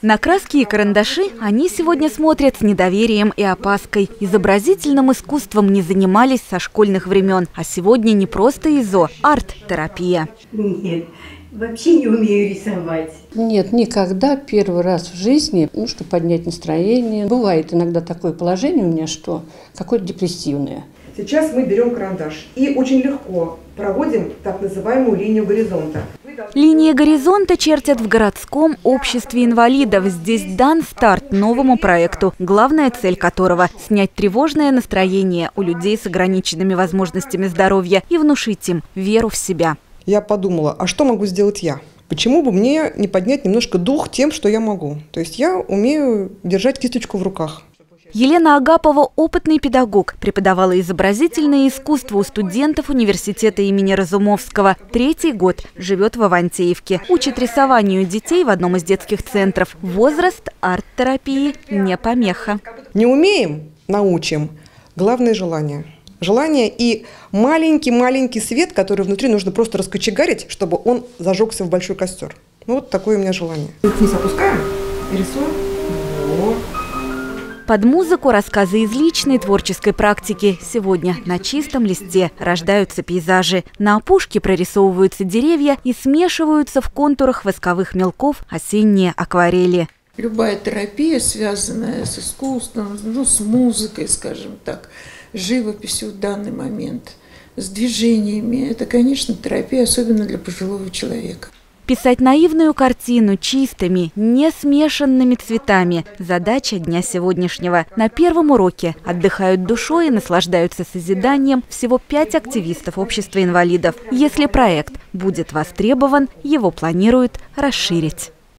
На краски и карандаши они сегодня смотрят с недоверием и опаской. Изобразительным искусством не занимались со школьных времен. А сегодня не просто ИЗО, арт-терапия. Нет, вообще не умею рисовать. Нет, никогда первый раз в жизни, ну, чтобы поднять настроение. Бывает иногда такое положение у меня, что какое-то депрессивное. Сейчас мы берем карандаш и очень легко проводим так называемую линию горизонта. Линии горизонта чертят в городском обществе инвалидов. Здесь дан старт новому проекту, главная цель которого – снять тревожное настроение у людей с ограниченными возможностями здоровья и внушить им веру в себя. Я подумала, а что могу сделать я? Почему бы мне не поднять немножко дух тем, что я могу? То есть я умею держать кисточку в руках. Елена Агапова – опытный педагог, преподавала изобразительное искусство у студентов университета имени Разумовского. Третий год живет в Авантеевке. Учит рисованию детей в одном из детских центров. Возраст арт-терапии не помеха. Не умеем – научим. Главное – желание. Желание и маленький-маленький свет, который внутри нужно просто раскочегарить, чтобы он зажегся в большой костер. Ну, вот такое у меня желание. Вниз опускаем и рисуем. Вот. Под музыку рассказы из личной творческой практики. Сегодня на чистом листе рождаются пейзажи. На опушке прорисовываются деревья и смешиваются в контурах восковых мелков осенние акварели. Любая терапия, связанная с искусством, ну, с музыкой, скажем так, живописью в данный момент, с движениями, это, конечно, терапия, особенно для пожилого человека. Писать наивную картину чистыми, не смешанными цветами – задача дня сегодняшнего. На первом уроке отдыхают душой и наслаждаются созиданием всего пять активистов общества инвалидов. Если проект будет востребован, его планируют расширить.